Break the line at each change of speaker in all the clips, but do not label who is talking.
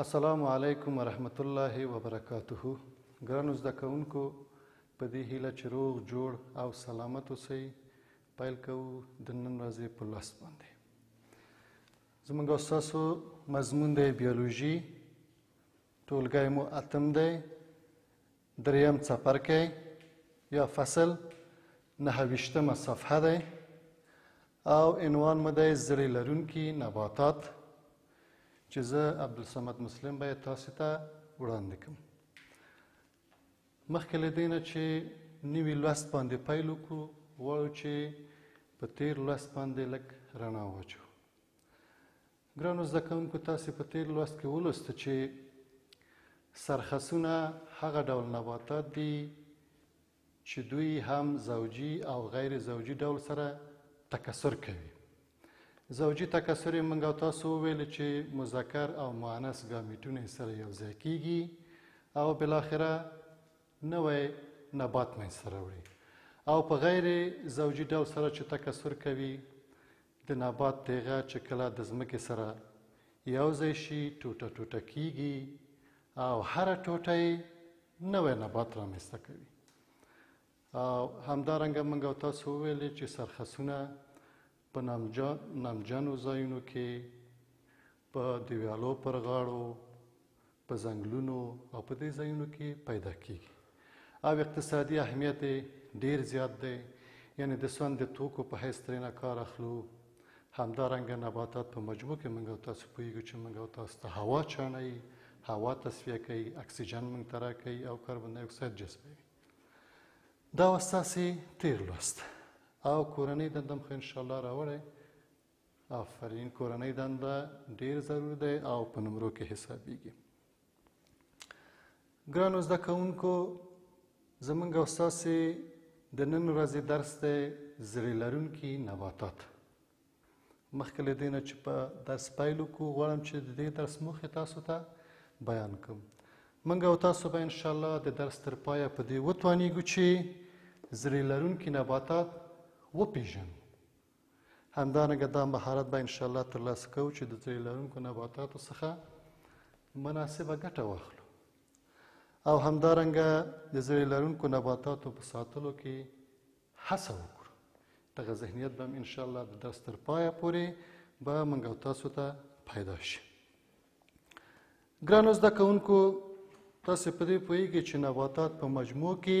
السلام علیکم ورحمت الله وبرکاته ګرانو زده کوونکو په دې هیله چې روغ جوړ او سلامت اوسئ پیل کوو د نن ورځې په لوست باندې زمونږ ستاسو مضمون دی بیولوژي ټولګی مو اتم دی دریم څپرکی یا فصل نهه ویشتمه صفحه دی او عنوان مو دی زړې لرونکي نباتات چې زه عبدالصمد مسلم به یې تاسې ته وړاندې کوم مخکې له دې نه چې نوي لوست باندې پیل وکړو غواړو چې په تیر لوست باندې لږ رڼا واچو ګرانو زده کوونکو تاسې په تیر لوست کې ولوست چې سرخسونه هغه ډول نباتات دي چې دوی هم زوجي او غیر زوجي ډول سره تکسر کوي زوجي تکسر یې موږ او تاسو وویل چې مذکر او مؤنث ګامیټونه سره یو ځای کیږي او بلاخره نوی نبات منځ سره وړي او په غیر زوجي ډول سره چې تکسر کوي د نبات تیغه چې کله د ځمکې سره یو ځای شي ټوټه ټوټه کیږي او هر ټوټه نوی نبات رامنځته کوي همدارنګه موږ او تاسو وویل چې سرخسونه په نمجنو ځایونو کې په دیوالو پر غاړو په ځنګلونو او په دې ځایونو کې پیدا کیږي او اقتصادي اهمیت ډیر زیات دی یعنی د سون د توکو په حیث ترې نه کار اخلو همدارنګه نباتات په مجموع کې موږ او تاسو پوهیږو چې موږ او تاسو ته هوا چاڼوي هوا تصفیه کوي اکسیجن موږ ته راکوي او کاربن ډای اکساید جذبوي دا وه ستاسې تېر لوست او کورنۍ دنده مو انشاءالله راوړی آفرین کورنۍ دنده ډېر ضرور دی او په نمرو کې حسابیږي ګرانو زده کوونکو زمونږ او ستاسو د نن ورځې درس دی زړه لرونکي نباتات مخکې له دې نه چې په درس پیل وکړو غواړم چې د دې درس موخې تاسو ته بیان کړم موږ او تاسو به انشاءالله د درس تر پایه په دې وتوانیږو چې زړه لرونکي نباتات وپیژنو همدارنګه دا مهارت به انشاءالله ترلاسه کوو چې د ترې لرونکو نباتاتو څخه مناسبه ګټه واخلو او همدارنګه د زړې لرونکو نباتاتو په ساتلو کې هڅه وکړو دغه ذهنیت به هم انشاءالله د درس تر پایه پورې به موږ او تاسو ته پیدا شي ګرانو زده کوونکو تاسو په دې پوهیږئ چې نباتات په مجموع کې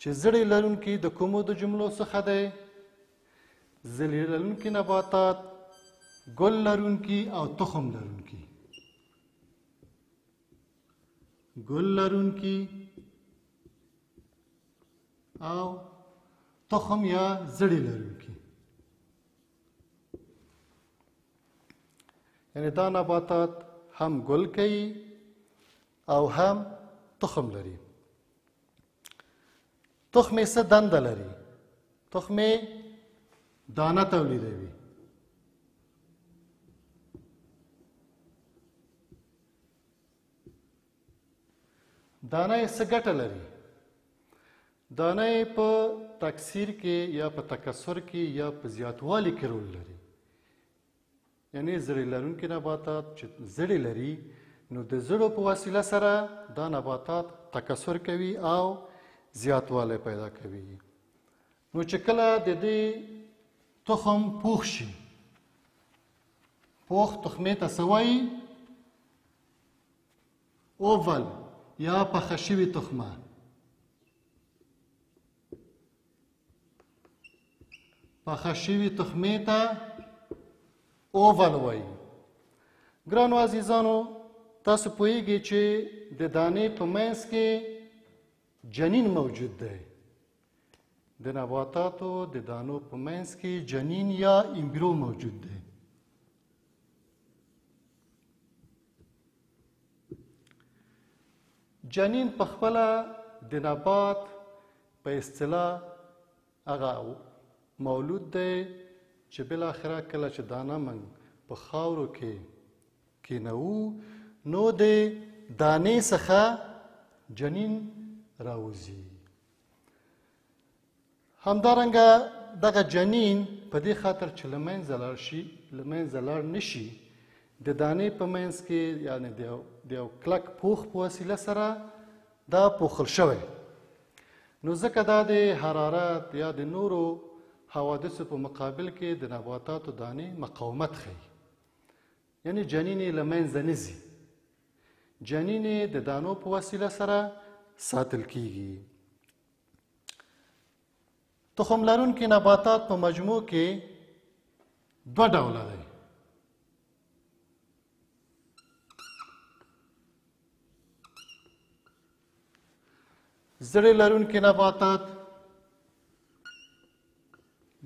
چې زړې لرونکي د کومو د جملو څخه دی زړې لرونکي نباتات ګل لرونکي او تخم لرونکي ګل لرونکي او تخم یا زړې لرونکي یعنی دا نباتات هم ګل کوي او هم تخم لري تخمې څه دنده لري تخمې دانه تولیدوي دانه یې څه ګټه لري دانه یې په تکثیر کې یا په تکثر کې یا په زیاتوالي کې رول لري یعنی زړې لرونکي نباتات چې زړې لري نو د زړو په وسیله سره دا نباتات تکثر کوي او زیاتوالی پیدا کوي نو چې کله د دې تخم پوخ شي پوخ تخمې ته سوی اوول یا پخه شوي تخمه پخه شوي تخمې ته اوول وایي ګرانو عزیزانو تاسو پوهیږئ چې د دانې په منځ کې جنین موجود دی د نباتاتو د دانو په منځ کې جنین یا امبرو موجود دی جنین په خپله د نبات په اصطلاح هغه مولود دی چې بالاخره کله چې دانه من په خاورو کې کینوو نو د دانې څخه جنین راوځي همدارنګه دغه جنین په دې خاطر چې لمنځه لاړ شي لمنځه لاړ نشي د دانې په منځ کې یعنی د یو کلک پوخ په وسیله سره دا پوښل شوی نو ځکه دا د حرارت یا د نورو حوادثو په مقابل کې د نباتاتو دانې مقاومت ښیي یعنی جنین یې له منځه نه ځي جنین یې د دانو په وسیله سره ساتل کیږي تخم لرونکي نباتات په مجموع کې دوه ډوله دی زړه لرونکي نباتات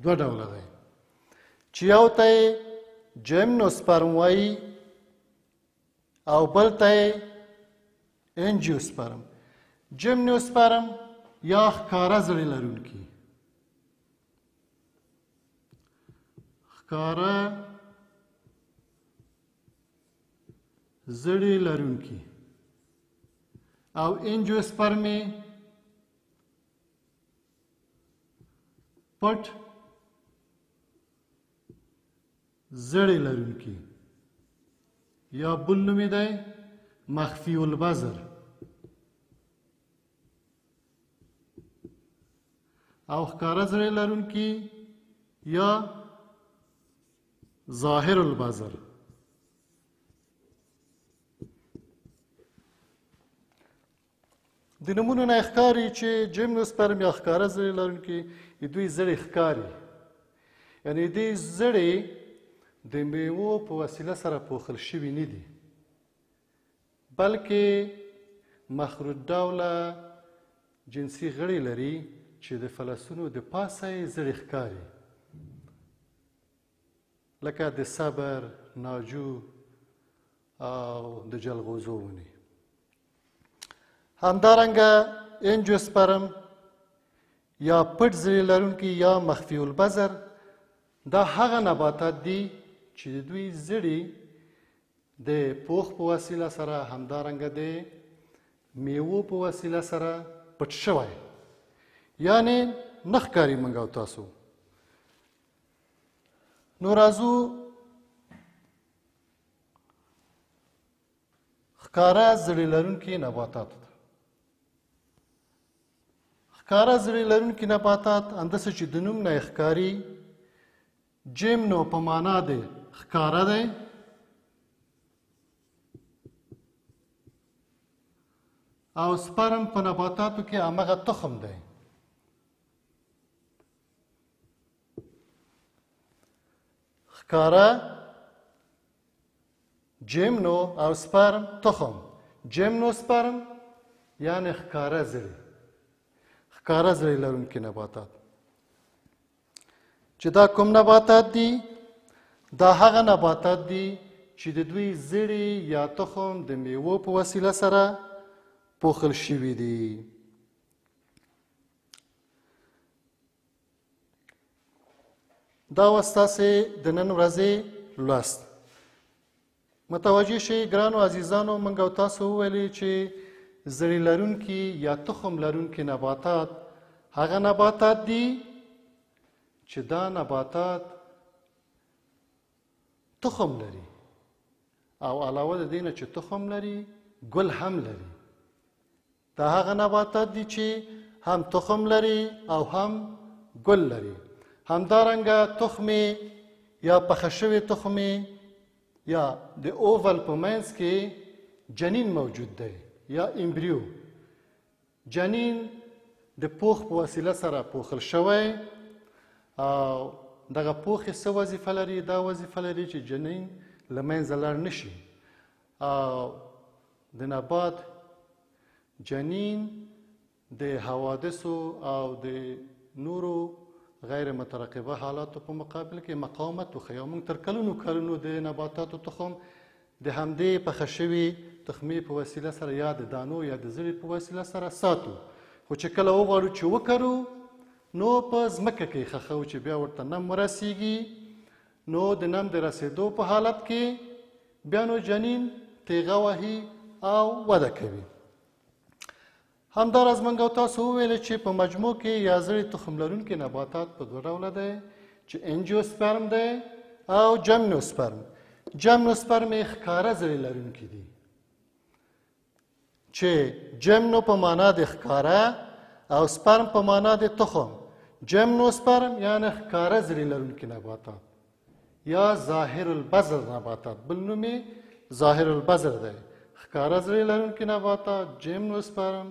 دوه ډوله دی چې یو ته جیمنوسپرم وایي او بل ته انجیوسپرم جیمنوسپرم یا ښکاره زړه لرونکي ښکاره زړې لرونکي او انجوسپرمې پټ زړې لرونکي یا بل نوم دی مخفی البزر او ښکاره زړې لرونکي یا ظاهر البزر د نمونو نه ښکاري چې جیمنوسپرم یا ښکاره زړې لرونکي دوی زړې ښکاري یعنی دې زړې د میوو په وسیله سره پوښل شوي نه دي بلکې مخروط ډوله جنسي غړي لري چې د فلسونو د پاسه یې زړې ښکاري لکه د صبر، ناجو او د جلغوزو ونې. همدارنګه انجوسپرم یا پټ زړه لرونکي یا مخفي البذر دا هغه نباتات دي چې د دوی زړي د پوخ په وسیله سره همدارنګه د میوو په وسیله سره پټ شوی یعنی نخکاری منګو تاسو نو راځو ښکاره زړه لرونکي نباتات ته ښکاره زړه لرونکي نباتات اندسه چې د نوم نه ښکاری جیم نو په معنا دی ښکاره دی او سپرم په نباتاتو کې هغه تخم دی ښکاره جیمنو او سپرم تخم جیمنو سپرم یعنی ښکاره زړی ښکاره زړی لرونکي نباتات چې دا کوم نباتات دي دا هغه نباتات دي چې د دوی زړی یا تخم د میوو په وسیله سره پوخل شوي دي دا وستاسې د نن ورځې لوست متوجه شي ګرانو عزیزانو موږ او تاسو وویلې چې زړی لرونکي یا تخم لرونکي نباتات هغه نباتات دي چې دا نباتات تخم لري او علاوه د دینه چې تخم لري ګل هم لري دا هغه نباتات دي چې هم تخم لري او هم ګل لري همدارنګه تخمې یا پخه شوې تخمې یا د اوول په منځ کې جنین موجود دی یا امبریو جنین د پوخ په وسیله سره پوخل شوی او دغه پوخې څه وظیفه لري دا وظیفه لري چې جنین له منځه لاړ نشي او د نبات جنین د حوادثو او د نورو غیر مترقبه حالاتو په مقابل کې مقاومت وښیي او موږ تر کلونو کلونو د نباتاتو تخم د همدې پخه شوي تخمې په وسیله سره یا د دانو یا د زړې په وسیله سره ساتو خو چې کله وغواړو چې وکرو نو په ځمکه کې خخو چې بیا ورته نم ورسیږي نو د نم د رسېدو په حالت کې بیا نو جنین تیغه وهي او وده کوي همداراز موږ او تاسو وویل چې په مجموع کې یا زړې تخم لرونکي نباتات په دوه ډوله دی چې انجیوسپرم دی او جمنوسپرم جمنوسپرم یې ښکاره زړې لرونکي دي چې جمنو په معنا د ښکاره او سپرم په معنا د تخم جمنو سپرم یعنی ښکاره زری لرونکي نباتات یا ظاهر البذر نباتات بل نوم ظاهر البذر دی ښکاره زری لرونکي نباتات جمنو سپرم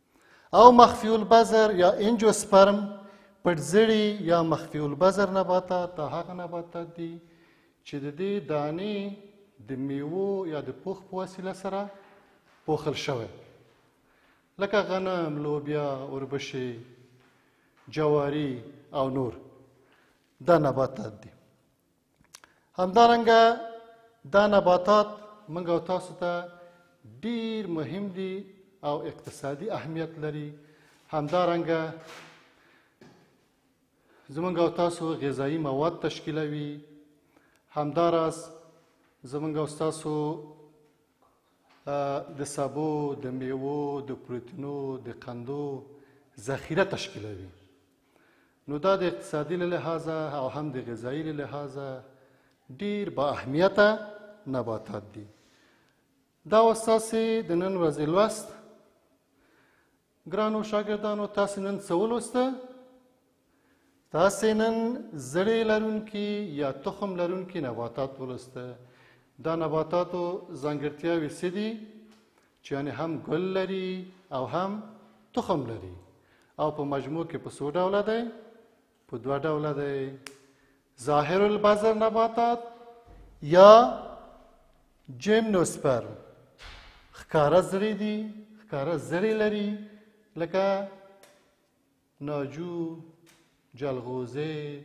او مخفی البذر یا انجوسپرم پټزړي یا مخفی البذر نباتات دا هغه نباتات دي چې د دې دانې د میوو یا د پوخ په وسیله سره پوخل شوی لکه غنم، لوبیا، اوربشې، جواری او نور دا نباتات دي همدارنګه دا نباتات موږ او تاسو ته ډیر مهم دي او اقتصادي اهمیت لري همدارنګه زمونږ او تاسو غذایی مواد تشکیلوي همداراز زمونږ او تاسو د سبو د میوو د پروتینو د قندو ذخیره تشکیلوي نو دا د اقتصادي له لحاظه او هم د غذایي له لحاظه ډیر با اهمیته نباتات دي دا وساسې د نن ورځې لوست ګرانو شاګردانو تاسو نن څه ولوسته تاسو نن زړې لرونکي یا تخم لرونکي نباتات ولوسته دا نباتاتو ځانګړتیاوې څه دي چې یعنې هم ګل لري او هم تخم لري او په مجموع کې په څو ډوله دی په دوه ډوله دی ظاهر البذر نباتات یا جیمنوسپر ښکاره زړې دي ښکاره زړې لري لکه ناجو، جلغوزې،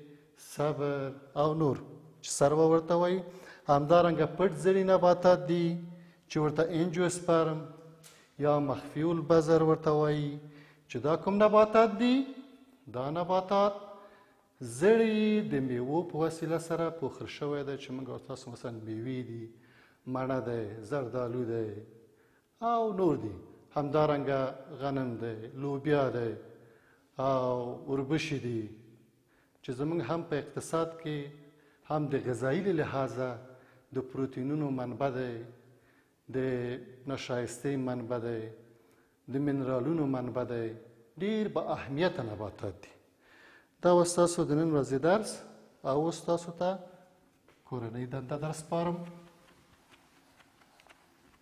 صبر او نور چې سروه ورته وایي همدارنګه پټ ځینې نباتات دي چې ورته انجوسپرم یا مخفیول بزر ورته وایي چې دا کوم نباتات دي دا نباتات زړی د میوو په وسیله سره پوخل شوی دی چې موږ تاسو مثلا میوې دي مڼه دی زردالو دی او نور دي همدارنګه غنم دی لوبیا دی او اوربشي دي چې زمونږ هم په اقتصاد کې هم د غذایی له لحاظه د پروتینونو منبع دی د نشایستې منبع دی د منرالونو منبع دی ډیر با اهمیت نباتات دي دا وستاسو د نن ورځې درس او اوس تاسو ته کورنۍ دنده درسپارم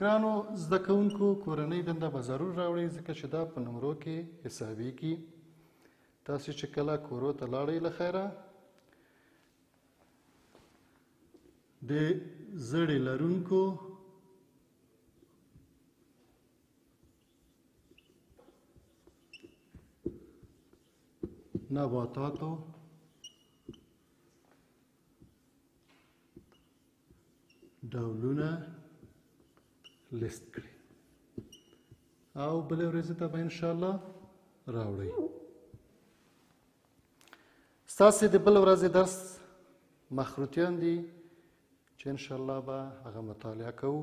ګرانو زده کوونکو کورنۍ دنده به ضرور راوړئ ځکه چې دا په نمرو کې حسابېږي تاسو چې کله کورو ته لاړئ له خیره د زړې لرونکو نباتاتو ډولونه لیست کړي او بلې ورځې ته به انشاءالله راوړئ ستاسې د بل ورځې درس مخروطیان دي چې انشاءالله به هغه مطالعه کوو